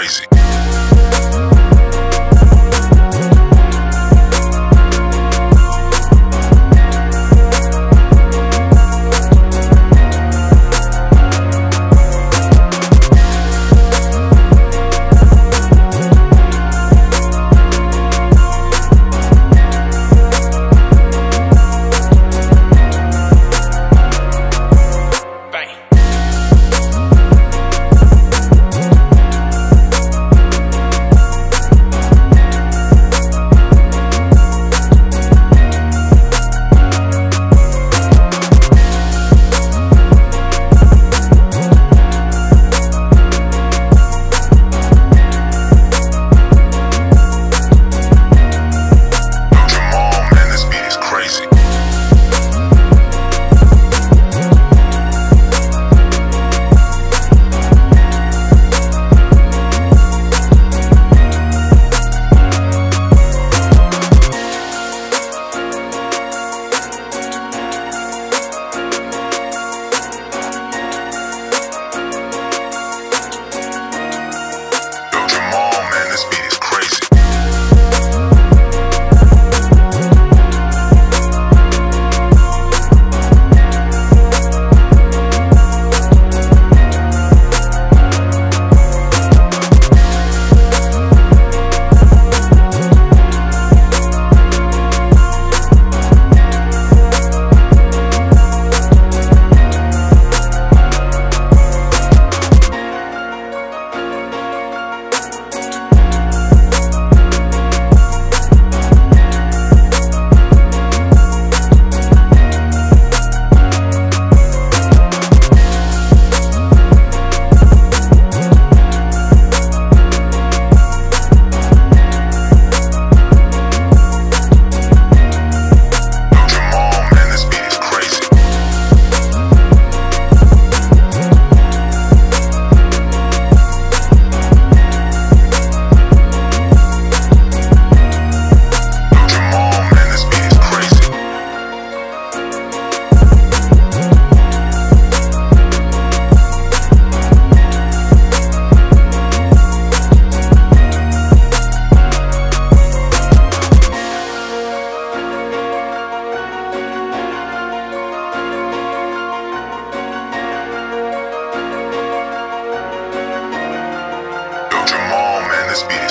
crazy. Beatty.